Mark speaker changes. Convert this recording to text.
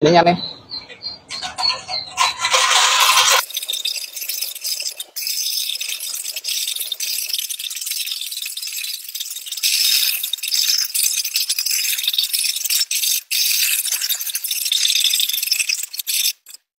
Speaker 1: Đây!